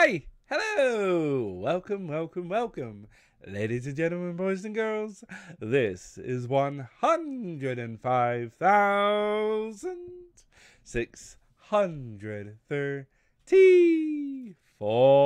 Hi, hello, welcome, welcome, welcome. Ladies and gentlemen, boys and girls, this is 105,634.